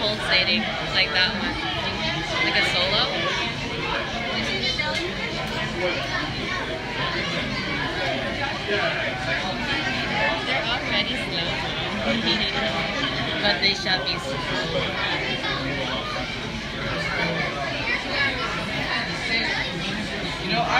pulsating like that one. Like a solo. They're already slow. but they shall be slow. You know, I